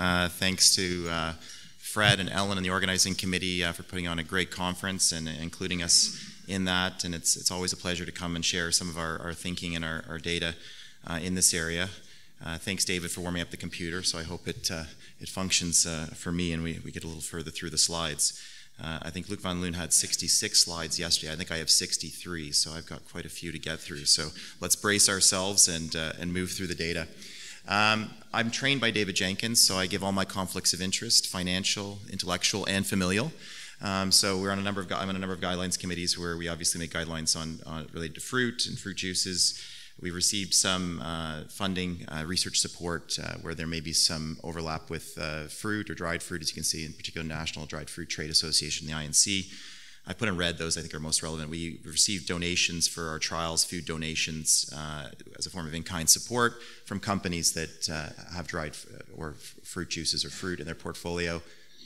Uh, thanks to uh, Fred and Ellen and the organizing committee uh, for putting on a great conference and including us in that. And it's, it's always a pleasure to come and share some of our, our thinking and our, our data in this area. Thanks, David, for warming up the computer. So I hope it, it functions for me and we, we get a little further through the slides. Uh, I think Luc Van Loon had 66 slides yesterday. I think I have 63, so I've got quite a few to get through. So let's brace ourselves and, uh, and move through the data. Um, I'm trained by David Jenkins, so I give all my conflicts of interest, financial, intellectual, and familial. Um, so we're on a number of I'm on a number of guidelines committees where we obviously make guidelines on, on related to fruit and fruit juices, We've received some uh, funding, uh, research support, uh, where there may be some overlap with uh, fruit or dried fruit, as you can see, in particular National Dried Fruit Trade Association, the INC. I put in red those I think are most relevant. We received donations for our trials, food donations uh, as a form of in-kind support from companies that uh, have dried or fruit juices or fruit in their portfolio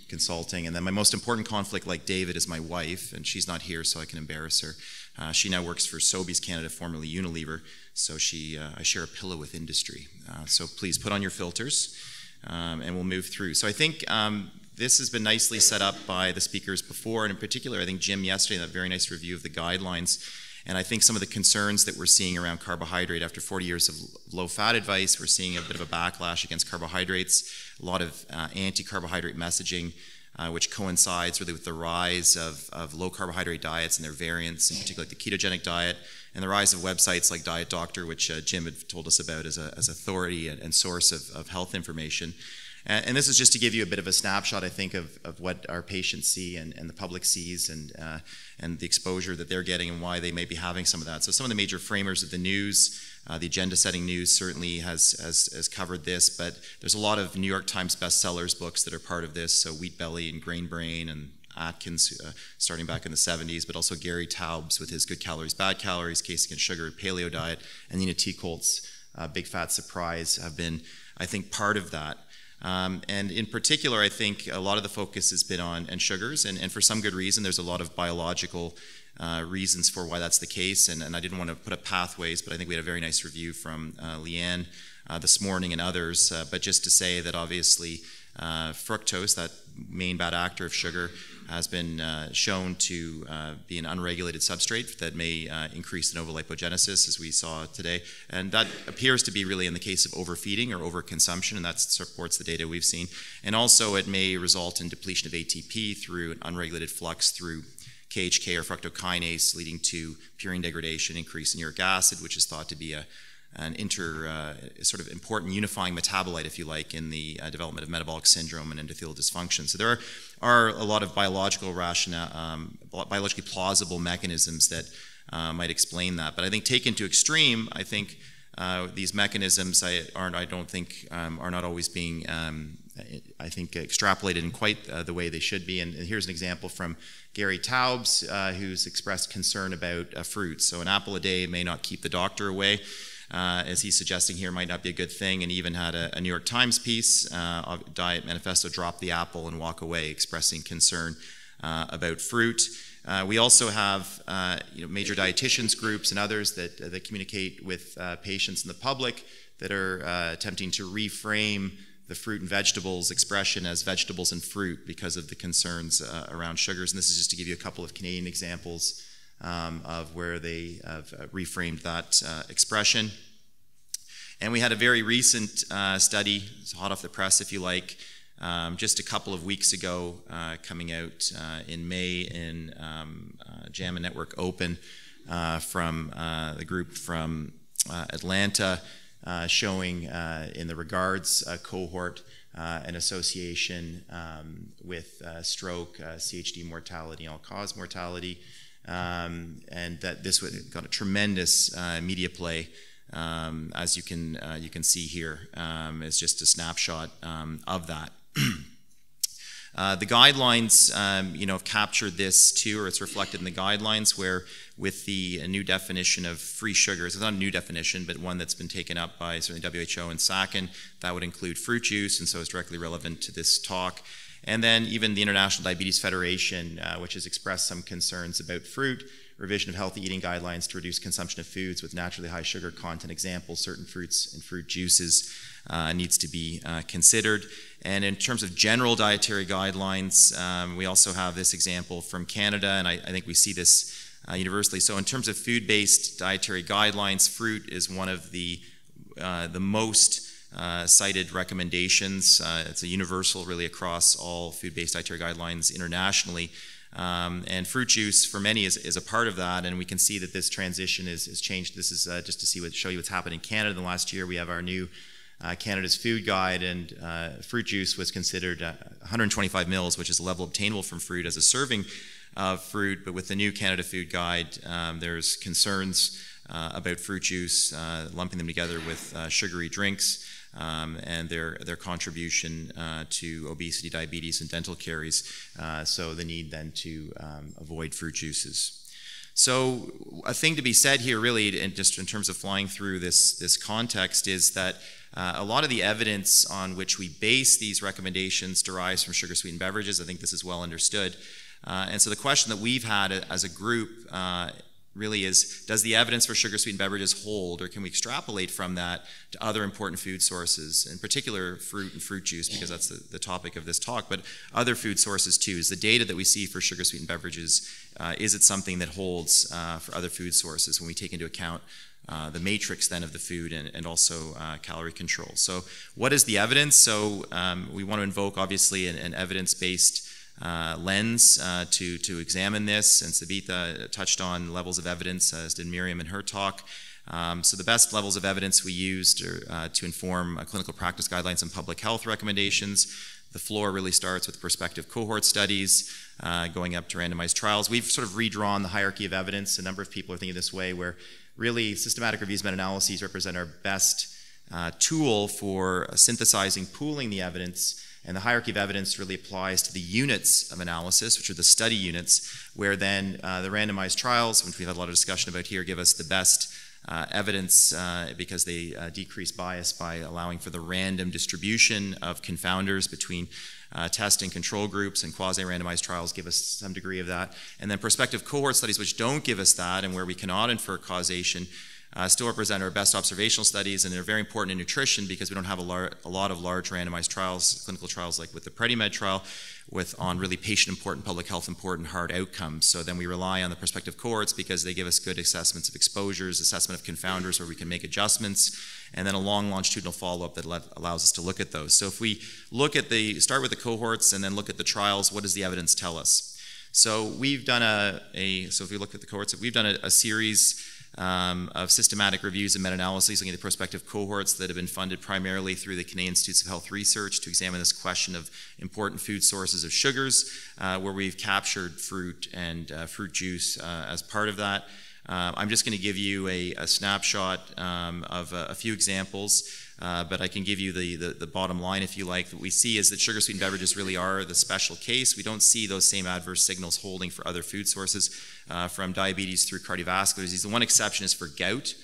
consulting. And then my most important conflict, like David, is my wife, and she's not here, so I can embarrass her. Uh, she now works for Sobeys Canada, formerly Unilever, so she uh, I share a pillow with industry. Uh, so please put on your filters, um, and we'll move through. So I think um, this has been nicely set up by the speakers before, and in particular, I think Jim yesterday, that very nice review of the guidelines. And I think some of the concerns that we're seeing around carbohydrate after 40 years of low fat advice, we're seeing a bit of a backlash against carbohydrates, a lot of uh, anti carbohydrate messaging uh, which coincides really with the rise of, of low carbohydrate diets and their variants, in particular like the ketogenic diet, and the rise of websites like Diet Doctor, which uh, Jim had told us about as, a, as authority and, and source of, of health information. And, and, this is just to give you a bit of a snapshot, I think, of, of what our patients see and, and the public sees and, uh, and the exposure that they're getting and why they may be having some of that. So, some of the major framers of the news, uh, the agenda setting news certainly has, has, has, covered this, but there's a lot of New York Times bestsellers books that are part of this. So, Wheat Belly and Grain Brain and Atkins, uh, starting back in the 70s, but also Gary Taubes with his Good Calories, Bad Calories, Case Against Sugar, Paleo Diet, and Nina Teicholz's uh, Big Fat Surprise have been, I think, part of that. Um, and in particular, I think a lot of the focus has been on and sugars, and, and for some good reason. There's a lot of biological uh, reasons for why that's the case, and, and, I didn't want to put up pathways, but I think we had a very nice review from uh, Leanne uh, this morning and others. Uh, but just to say that obviously uh, fructose, that main bad actor of sugar, has been uh, shown to uh, be an unregulated substrate that may uh, increase de novo lipogenesis, as we saw today. And that appears to be really in the case of overfeeding or overconsumption, and that supports the data we've seen. And also, it may result in depletion of ATP through an unregulated flux through KHK or fructokinase, leading to purine degradation, increase in uric acid, which is thought to be a an inter uh, sort of important unifying metabolite, if you like, in the uh, development of metabolic syndrome and endothelial dysfunction. So there are, are a lot of biological rationale, um, biologically plausible mechanisms that uh, might explain that. But I think taken to extreme, I think uh, these mechanisms I, aren't, I don't think, um, are not always being, um, I think, extrapolated in quite uh, the way they should be. And here's an example from Gary Taubes, uh, who's expressed concern about fruits. So an apple a day may not keep the doctor away uh, as he's suggesting here, might not be a good thing, and even had a, a New York Times piece, uh, Diet Manifesto, drop the apple and walk away, expressing concern uh, about fruit. Uh, we also have uh, you know, major dietitians groups and others that, that communicate with uh, patients and the public that are attempting to reframe the fruit and vegetables expression as vegetables and fruit because of the concerns around sugars. And this is just to give you a couple of Canadian examples um, of where they have uh, reframed that uh, expression. And we had a very recent uh, study, it's hot off the press if you like, um, just a couple of weeks ago, uh, coming out uh, in May in um, uh, JAMA Network Open from the group from Atlanta, showing in the REGARDS cohort an association um, with stroke, CHD mortality, all cause mortality. Um, and that this got a tremendous uh, media play, um, as you can uh, you can see here. Um, is just a snapshot um, of that. uh, the guidelines, um, you know, have captured this too, or it's reflected in the guidelines, where with the new definition of free sugars, it's not a new definition, but one that's been taken up by certainly WHO and SACN, that would include fruit juice, and so it's directly relevant to this talk. And then even the International Diabetes Federation, uh, which has expressed some concerns about fruit, revision of healthy eating guidelines to reduce consumption of foods with naturally high sugar content, examples, certain fruits and fruit juices. uh, needs to be uh, considered. And in terms of general dietary guidelines, um, we also have this example from Canada, and I, I think we see this uh, universally. So, in terms of food based dietary guidelines, fruit is one of the, uh, the most uh, cited recommendations. Uh, it's a universal, really, across all food based dietary guidelines internationally. Um, and fruit juice for many is, is a part of that, and we can see that this transition is, is changed. This is uh, just to see what show you what's happened in Canada in the last year. We have our new uh, Canada's food guide, and uh, fruit juice was considered 125 mils, which is a level obtainable from fruit as a serving of fruit. But with the new Canada food guide, um, there's concerns uh, about fruit juice, uh, lumping them together with uh, sugary drinks. Um, and their their contribution uh, to obesity, diabetes, and dental caries. Uh, so the need then to um, avoid fruit juices. So a thing to be said here, really, and just in terms of flying through this this context, is that. Uh, a lot of the evidence on which we base these recommendations derives from sugar sweetened beverages. I think this is well understood. Uh, and so the question that we've had as a group uh, really is does the evidence for sugar sweetened beverages hold or can we extrapolate from that to other important food sources in particular fruit and fruit juice because that's the, the topic of this talk but other food sources too? Is the data that we see for sugar sweetened beverages uh, is it something that holds uh, for other food sources when we take into account uh, the matrix then of the food and, and also uh, calorie control? So what is the evidence? So um, we want to invoke obviously an, an evidence-based uh, lens uh, to, to examine this, and Savitha touched on levels of evidence, as did Miriam in her talk. Um, so the best levels of evidence we used are, uh, to inform uh, clinical practice guidelines and public health recommendations. The floor really starts with prospective cohort studies, uh, going up to randomized trials. We've sort of redrawn the hierarchy of evidence. A number of people are thinking this way, where really systematic reviews, meta-analyses represent our best uh, tool for synthesizing, pooling the evidence and the hierarchy of evidence really applies to the units of analysis, which are the study units, where then uh, the randomized trials, which we've had a lot of discussion about here, give us the best uh, evidence uh, because they uh, decrease bias by allowing for the random distribution of confounders between uh, test and control groups, and quasi randomized trials give us some degree of that. And then prospective cohort studies, which don't give us that and where we cannot infer causation uh, still represent our best observational studies, and they're very important in nutrition because we don't have a, lar- a lot of large randomized trials, clinical trials like with the PREDIMED trial, with on really patient important, public health important hard outcomes. So then we rely on the prospective cohorts because they give us good assessments of exposures, assessment of confounders where we can make adjustments, and then a long longitudinal follow-up that allows us to look at those. So if we look at the start with the cohorts and then look at the trials, what does the evidence tell us? So we've done a, a so if we look at the cohorts, we've done a, a series um, of systematic reviews and meta-analyses looking at the prospective cohorts that have been funded primarily through the Canadian Institutes of Health Research to examine this question of important food sources of sugars, uh, where we've captured fruit and uh, fruit juice uh, as part of that. Uh, I'm just going to give you a, a snapshot um, of a, a few examples. Uh, but I can give you the, the, the, bottom line, if you like. What we see is that sugar sweetened beverages really are the special case. We don't see those same adverse signals holding for other food sources, uh, from diabetes through cardiovascular disease. The one exception is for gout,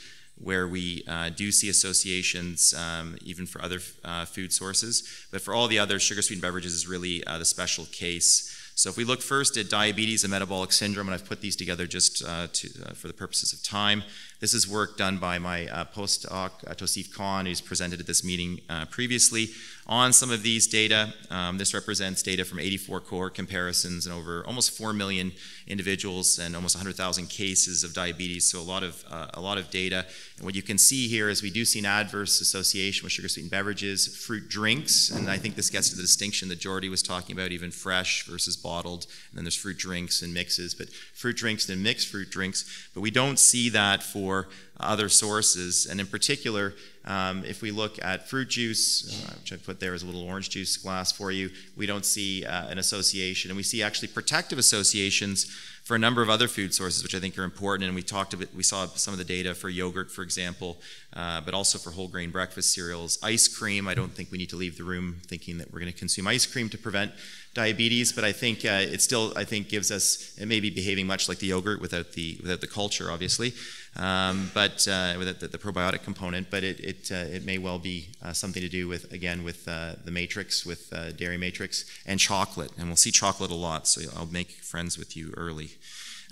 where we uh, do see associations um, even for other uh, food sources. But for all the other sugar sweetened beverages, is really uh, the special case. So if we look first at diabetes and metabolic syndrome, and I've put these together just uh, to, uh, for the purposes of time, this is work done by my uh, postdoc, uh, Tauseef Khan, who's presented at this meeting uh, previously on some of these data. Um, this represents data from 84 cohort comparisons and over almost 4 million individuals and almost 100,000 cases of diabetes, so a lot of, uh, a lot of data. And what you can see here is we do see an adverse association with sugar sweetened beverages, fruit drinks, and I think this gets to the distinction that Jordi was talking about, even fresh versus bottled, and then there's fruit drinks and mixes, but fruit drinks and mixed fruit drinks, but we don't see that for other sources. And in particular, um, if we look at fruit juice, uh, which I put there as a little orange juice glass for you, we don't see uh, an association. And we see actually protective associations for a number of other food sources, which I think are important. And we talked about, we saw some of the data for yogurt, for example, uh, but also for whole grain breakfast cereals. Ice cream, I don't think we need to leave the room thinking that we're going to consume ice cream to prevent diabetes, but I think uh, it still, I think, gives us, it may be behaving much like the yogurt without the, without the culture, obviously um, but uh, with the, the, probiotic component. But it it, uh, it may well be uh, something to do with again with uh, the matrix, with dairy matrix, and chocolate. And we'll see chocolate a lot, so I'll make friends with you early.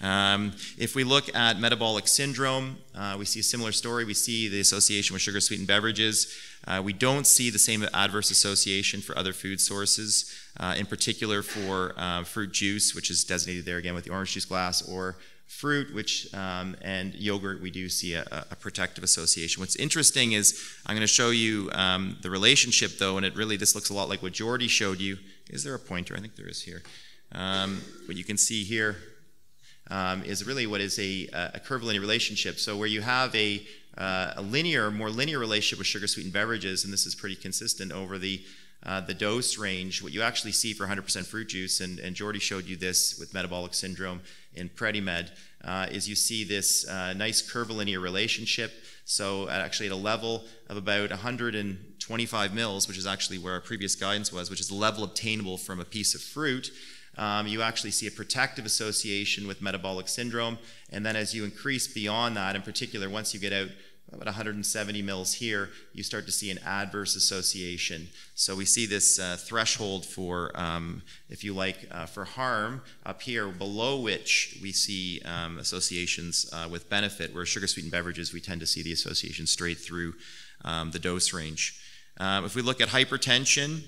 Um, if we look at metabolic syndrome, uh, we see a similar story. We see the association with sugar sweetened beverages. Uh, we don't see the same adverse association for other food sources, uh, in particular for uh, fruit juice, which is designated there again with the orange juice glass, or fruit, which um, and yogurt, we do see a, a, protective association. What's interesting is I'm going to show you um, the relationship, though, and it really this looks a lot like what Jordi showed you. Is there a pointer? I think there is here. Um, what you can see here um, is really what is a, a curvilinear relationship. So where you have a, uh, a linear, more linear relationship with sugar sweetened beverages, and this is pretty consistent over the uh, the dose range, what you actually see for 100% fruit juice, and, and Jordi showed you this with metabolic syndrome in PREDIMED, uh, is you see this uh, nice curvilinear relationship. So actually at a level of about 125 mils, which is actually where our previous guidance was, which is the level obtainable from a piece of fruit, um, you actually see a protective association with metabolic syndrome. And then as you increase beyond that, in particular, once you get out about 170 mils here, you start to see an adverse association. So we see this uh, threshold for, um, if you like, uh, for harm up here, below which we see um, associations uh, with benefit, where sugar sweetened beverages, we tend to see the association straight through um, the dose range. Um, if we look at hypertension,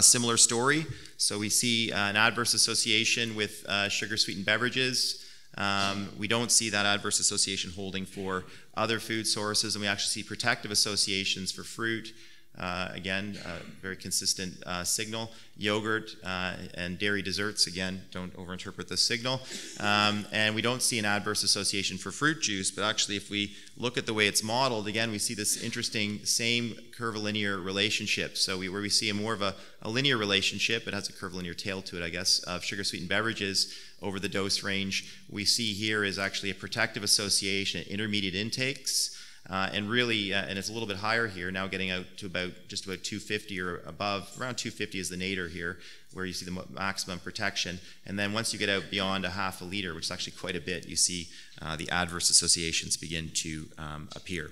similar story. So we see uh, an adverse association with uh, sugar sweetened beverages. Um, we don't see that adverse association holding for other food sources, and we actually see protective associations for fruit. Uh, again, very consistent uh, signal. Yogurt uh, and dairy desserts, again, don't overinterpret the signal. Um, and we don't see an adverse association for fruit juice, but actually, if we look at the way it's modeled, again, we see this interesting same curvilinear relationship. So, we, where we see a more of a, a linear relationship, it has a curvilinear tail to it, I guess, of sugar sweetened beverages over the dose range. We see here is actually a protective association at intermediate intakes. Uh, and really, uh, and it's a little bit higher here, now getting out to about just about 250 or above. Around 250 is the nadir here, where you see the maximum protection. And then once you get out beyond a half a liter, which is actually quite a bit, you see uh, the adverse associations begin to um, appear.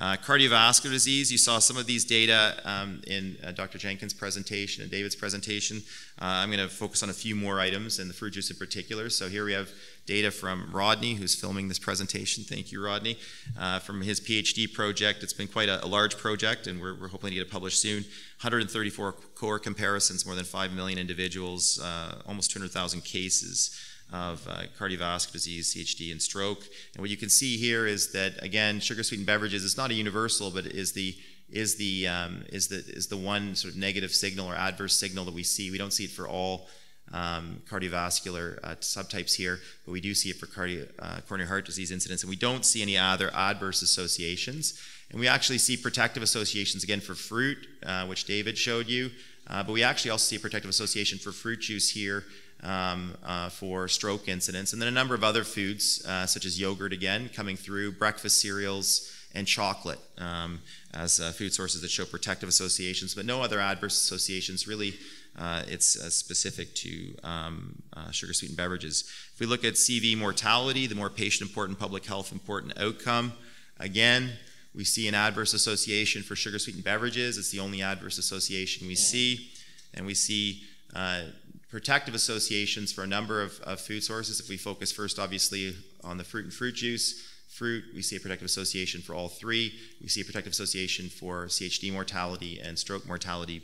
Uh, cardiovascular disease, you saw some of these data um, in uh, Dr. Jenkins' presentation and David's presentation. Uh, I'm going to focus on a few more items and the fruit juice in particular. So here we have data from Rodney, who's filming this presentation. Thank you, Rodney, uh, from his PhD project. It's been quite a, a large project, and we're, we're, hoping to get it published soon. 134 core comparisons, more than 5 million individuals, uh, almost 200,000 cases of uh, cardiovascular disease, CHD, and stroke. And what you can see here is that again, sugar sweetened beverages is not a universal, but is the is the um, is the is the one sort of negative signal or adverse signal that we see. We don't see it for all um, cardiovascular uh, subtypes here, but we do see it for cardio, uh, coronary heart disease incidence, and we don't see any other adverse associations. And we actually see protective associations again for fruit, uh, which David showed you, uh, but we actually also see a protective association for fruit juice here um, uh, for stroke incidence. And then a number of other foods, uh, such as yogurt again, coming through, breakfast cereals, and chocolate um, as uh, food sources that show protective associations, but no other adverse associations. Really, uh, it's uh, specific to um, uh, sugar sweetened beverages. If we look at CV mortality, the more patient important, public health important outcome, again, we see an adverse association for sugar sweetened beverages. It's the only adverse association we see. And we see uh, protective associations for a number of, of, food sources. If we focus first, obviously, on the fruit and fruit juice, fruit, we see a protective association for all three. We see a protective association for CHD mortality and stroke mortality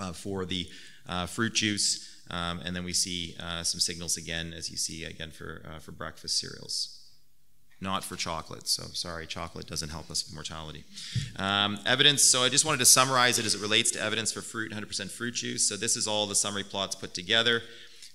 uh, for the uh, fruit juice. Um, and then we see uh, some signals again, as you see again for, uh, for breakfast cereals not for chocolate. So sorry, chocolate doesn't help us with mortality. Um, evidence, so I just wanted to summarize it as it relates to evidence for fruit, 100% fruit juice. So this is all the summary plots put together.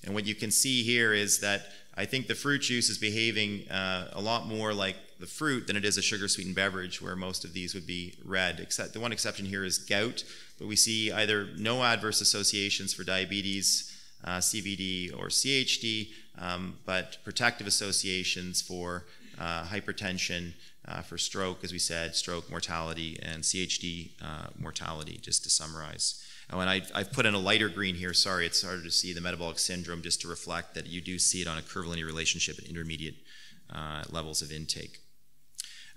And what you can see here is that I think the fruit juice is behaving uh, a lot more like the fruit than it is a sugar sweetened beverage, where most of these would be red. Except the one exception here is gout, but we see either no adverse associations for diabetes, uh, CVD, or CHD, um, but protective associations for hypertension, uh, for stroke, as we said, stroke mortality, and CHD uh, mortality, just to summarize. Oh, and I, I've put in a lighter green here. Sorry, it's harder to see the metabolic syndrome just to reflect that you do see it on a curvilinear relationship at intermediate uh, levels of intake.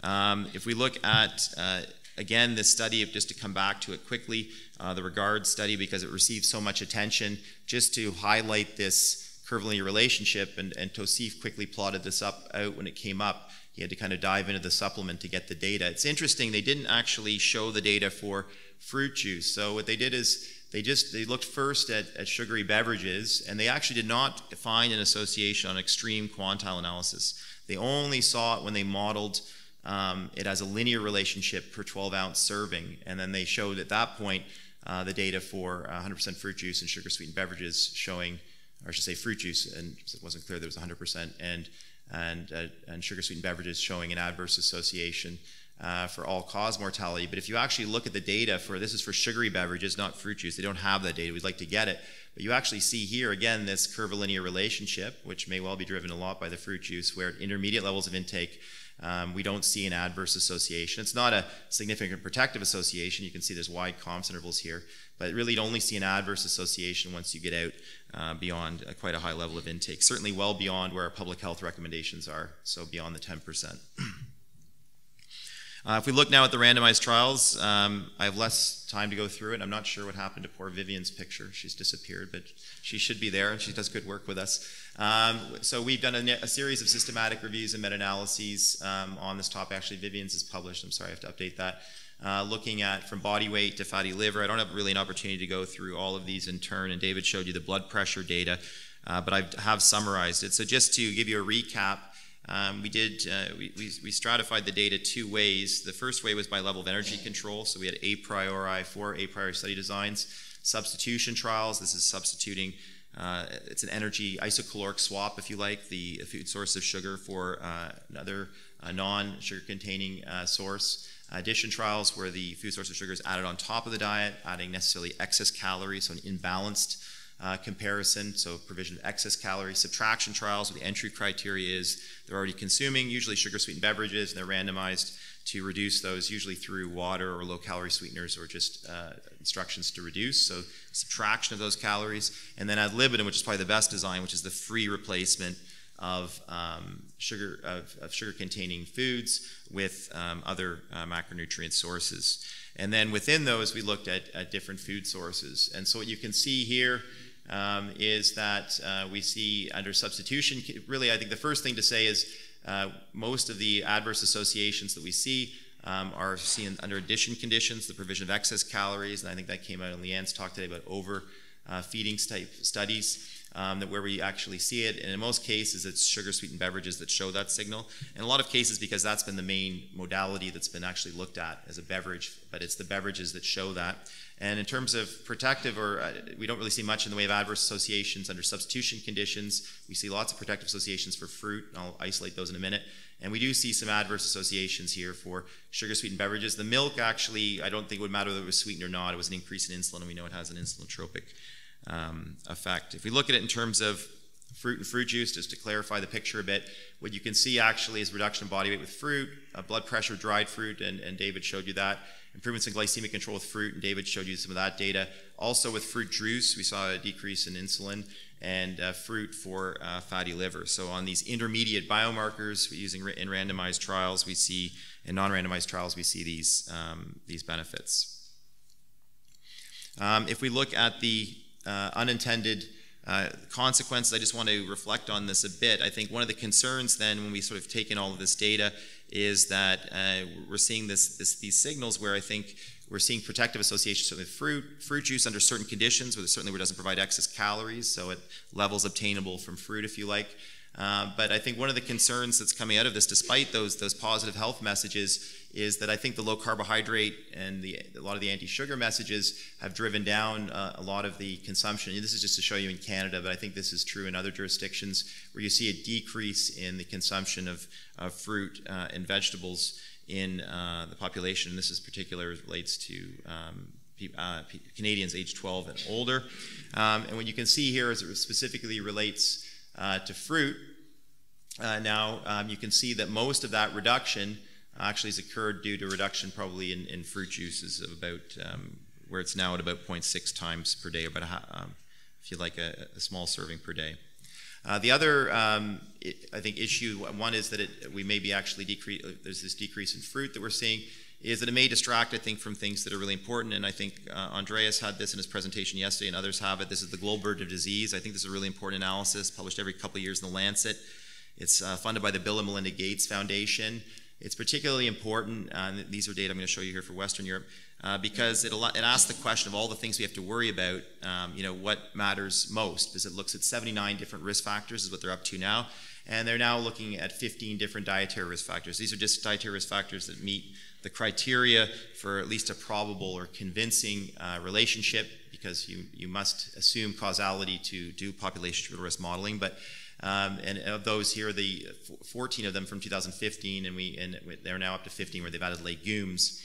Um, if we look at uh, again, this study, just to come back to it quickly, uh, the REGARD study, because it received so much attention, just to highlight this curvilinear relationship, and, and Tauseef quickly plotted this up out when it came up. He had to kind of dive into the supplement to get the data. It's interesting, they didn't actually show the data for fruit juice. So what they did is they just they looked first at, at sugary beverages, and they actually did not find an association on extreme quantile analysis. They only saw it when they modeled um, it as a linear relationship per 12 ounce serving, and then they showed at that point uh, the data for 100% fruit juice and sugar sweetened beverages showing, or I should say fruit juice, and it wasn't clear there was 100%, and, and, uh, and sugar sweetened beverages showing an adverse association uh, for all cause mortality. But if you actually look at the data for this is for sugary beverages, not fruit juice, they don't have that data. We'd like to get it. But you actually see here again this curvilinear relationship, which may well be driven a lot by the fruit juice, where intermediate levels of intake, um, we don't see an adverse association. It's not a significant protective association. You can see there's wide confidence intervals here, but really you'd only see an adverse association once you get out uh, beyond uh, quite a high level of intake. Certainly well beyond where our public health recommendations are, so beyond the 10%. Uh, if we look now at the randomized trials, um, I have less time to go through it. I'm not sure what happened to poor Vivian's picture. She's disappeared, but she should be there, and she does good work with us. Um, so we've done a, a, series of systematic reviews and meta-analyses um, on this topic. Actually, Vivian's is published. I'm sorry, I have to update that. Uh, looking at from body weight to fatty liver. I don't have really an opportunity to go through all of these in turn, and David showed you the blood pressure data, uh, but I have summarized it. So just to give you a recap, um, we did uh, we, we, we, stratified the data two ways. The first way was by level of energy control. So we had a priori four a priori study designs, substitution trials. This is substituting. Uh, it's an energy isocaloric swap, if you like, the food source of sugar for uh, another non-sugar containing uh, source. Addition trials where the food source of sugar is added on top of the diet, adding necessarily excess calories, so an imbalanced uh, comparison, so provision of excess calories, subtraction trials where the entry criteria is they're already consuming, usually sugar sweetened beverages, and they're randomized to reduce those, usually through water or low calorie sweeteners or just uh, instructions to reduce. So, subtraction of those calories. And then ad libitum, which is probably the best design, which is the free replacement of um, sugar of, of, sugar containing foods with um, other uh, macronutrient sources. And then within those, we looked at, at different food sources. And so, what you can see here um, is that uh, we see under substitution, really, I think the first thing to say is uh, most of the adverse associations that we see um, are seen under addition conditions, the provision of excess calories, and I think that came out in Leanne's talk today about over uh, feeding type studies. Um, that where we actually see it, and in most cases, it's sugar sweetened beverages that show that signal. In a lot of cases, because that's been the main modality that's been actually looked at as a beverage, but it's the beverages that show that. And in terms of protective, or uh, we don't really see much in the way of adverse associations under substitution conditions. We see lots of protective associations for fruit, and I'll isolate those in a minute. And we do see some adverse associations here for sugar sweetened beverages. The milk actually, I don't think it would matter whether it was sweetened or not. It was an increase in insulin, and we know it has an insulinotropic um, effect. If we look at it in terms of fruit and fruit juice, just to clarify the picture a bit, what you can see actually is reduction in body weight with fruit, uh, blood pressure, dried fruit, and, and David showed you that improvements in glycemic control with fruit, and David showed you some of that data. Also, with fruit juice, we saw a decrease in insulin and uh, fruit for uh, fatty liver. So, on these intermediate biomarkers using in randomized trials, we see in non-randomized trials we see these um, these benefits. Um, if we look at the uh, unintended uh, consequences, I just want to reflect on this a bit. I think one of the concerns then, when we sort of take in all of this data, is that uh, we're seeing this, this, these signals where I think we're seeing protective associations with fruit, fruit juice under certain conditions, where certainly where it doesn't provide excess calories, so at levels obtainable from fruit, if you like. Uh, but I think one of the concerns that's coming out of this, despite those those positive health messages, is that I think the low carbohydrate and the, a lot of the anti-sugar messages have driven down uh, a lot of the consumption. And this is just to show you in Canada, but I think this is true in other jurisdictions where you see a decrease in the consumption of, of fruit uh, and vegetables in uh, the population. And this is particular relates to um, uh, Canadians age 12 and older. Um, and what you can see here is it specifically relates uh, to fruit. Uh, now um, you can see that most of that reduction actually has occurred due to reduction probably in, in fruit juices of about um, where it's now at about 0.6 times per day, about a, um, if you like a, a, small serving per day. Uh, the other, um, I think, issue one is that it, we may be actually decrease. There's this decrease in fruit that we're seeing. Is that it may distract, I think, from things that are really important. And I think uh, Andreas had this in his presentation yesterday, and others have it. This is the global burden of disease. I think this is a really important analysis, published every couple of years in the Lancet. It's uh, funded by the Bill and Melinda Gates Foundation. It's particularly important, uh, these are data I'm going to show you here for Western Europe, uh, because it, it asks the question of all the things we have to worry about, um, you know, what matters most, because it looks at 79 different risk factors is what they're up to now, and they're now looking at 15 different dietary risk factors. These are just dietary risk factors that meet the criteria for at least a probable or convincing uh, relationship, because you, you must assume causality to do population risk modeling, but um, and of those here, the 14 of them from 2015, and we and they're now up to 15 where they've added legumes.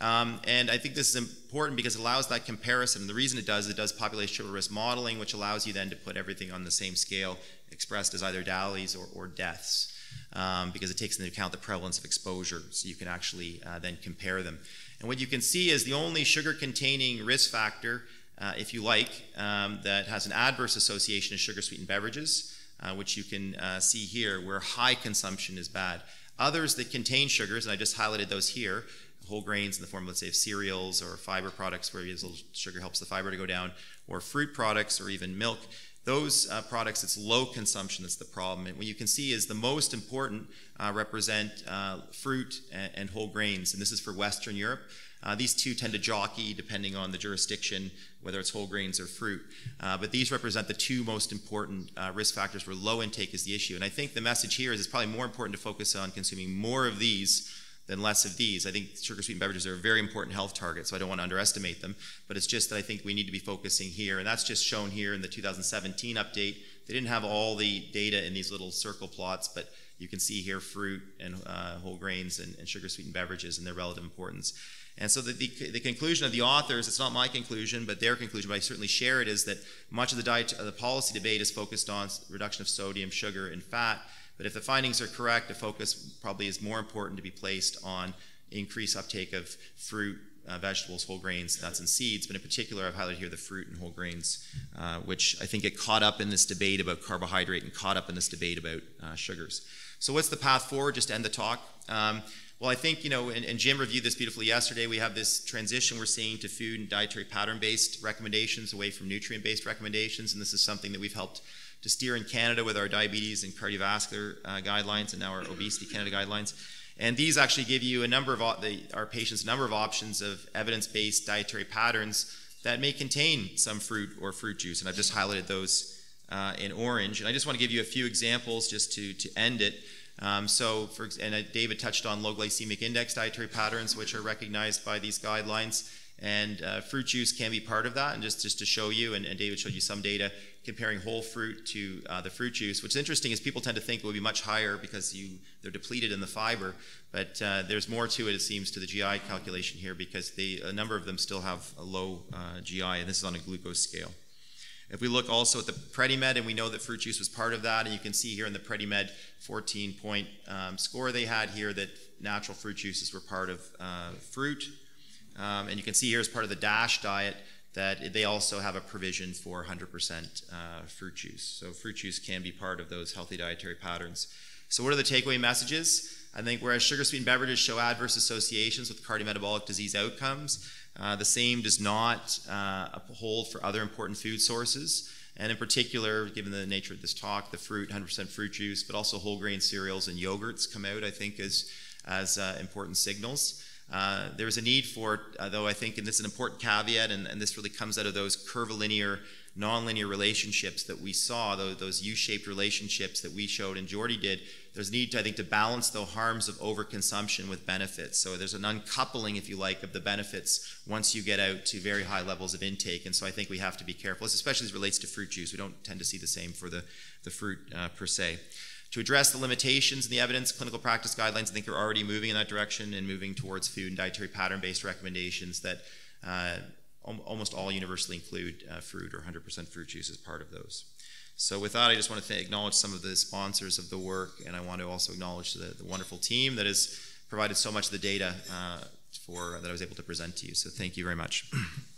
Um, and I think this is important because it allows that comparison. And the reason it does, is it does population risk modeling, which allows you then to put everything on the same scale, expressed as either DALYs or, or deaths, um, because it takes into account the prevalence of exposure, so you can actually uh, then compare them. And what you can see is the only sugar-containing risk factor, uh, if you like, um, that has an adverse association is sugar-sweetened beverages uh, which you can uh, see here, where high consumption is bad. Others that contain sugars, and I just highlighted those here, whole grains in the form, let's say, of cereals or fiber products where a little sugar helps the fiber to go down, or fruit products or even milk. Those uh, products, it's low consumption that's the problem. And what you can see is the most important uh, represent uh, fruit and, and, whole grains, and this is for Western Europe. Uh, these two tend to jockey depending on the jurisdiction, whether it's whole grains or fruit. Uh, but these represent the two most important uh, risk factors where low intake is the issue. And I think the message here is it's probably more important to focus on consuming more of these than less of these. I think sugar sweetened beverages are a very important health target, so I don't want to underestimate them. But it's just that I think we need to be focusing here, and that's just shown here in the 2017 update. They didn't have all the data in these little circle plots, but you can see here fruit and uh, whole grains and, and sugar sweetened beverages and their relative importance. And so the, the, the, conclusion of the authors, it's not my conclusion, but their conclusion, but I certainly share it, is that much of the, diet, uh, the policy debate is focused on reduction of sodium, sugar, and fat. But if the findings are correct, the focus probably is more important to be placed on increased uptake of fruit, uh, vegetables, whole grains, nuts, and seeds. But in particular, I've highlighted here the fruit and whole grains, uh, which I think get caught up in this debate about carbohydrate and caught up in this debate about uh, sugars. So, what's the path forward? Just to end the talk. Um, well, I think, you know, and, and, Jim reviewed this beautifully yesterday. We have this transition we're seeing to food and dietary pattern based recommendations away from nutrient based recommendations. And this is something that we've helped to steer in Canada with our diabetes and cardiovascular uh, guidelines and now our Obesity Canada guidelines. And these actually give you a number of the, our patients a number of options of evidence based dietary patterns that may contain some fruit or fruit juice. And I've just highlighted those uh, in orange. And I just want to give you a few examples just to, to end it. Um, so, for, and uh, David touched on low glycemic index dietary patterns, which are recognized by these guidelines. And uh, fruit juice can be part of that. And just, just to show you, and, and David showed you some data comparing whole fruit to uh, the fruit juice. What's interesting is people tend to think it would be much higher because you, they're depleted in the fiber. But uh, there's more to it, it seems, to the GI calculation here because they, a number of them still have a low uh, GI, and this is on a glucose scale. If we look also at the Predimed, and we know that fruit juice was part of that, and you can see here in the Predimed 14 point um, score they had here that natural fruit juices were part of uh, fruit. Um, and you can see here as part of the DASH diet that they also have a provision for 100% uh, fruit juice. So fruit juice can be part of those healthy dietary patterns. So what are the takeaway messages? I think whereas sugar sweetened beverages show adverse associations with cardiometabolic disease outcomes, uh, the same does not uh, hold for other important food sources. And in particular, given the nature of this talk, the fruit, 100% fruit juice, but also whole grain cereals and yogurts come out, I think, as, as uh, important signals. Uh, there's a need for, uh, though I think, and this is an important caveat, and, and this really comes out of those curvilinear nonlinear relationships that we saw, those, U-shaped relationships that we showed and Jordi did, there's need, to, I think, to balance the harms of overconsumption with benefits. So there's an uncoupling, if you like, of the benefits once you get out to very high levels of intake. And so I think we have to be careful, especially as it relates to fruit juice. We don't tend to see the same for the, the fruit uh, per se. To address the limitations in the evidence, clinical practice guidelines, I think are already moving in that direction and moving towards food and dietary pattern-based recommendations that uh, almost all universally include uh, fruit or 100% fruit juice as part of those. So with that, I just want to acknowledge some of the sponsors of the work, and I want to also acknowledge the, the wonderful team that has provided so much of the data uh, for that I was able to present to you. So thank you very much.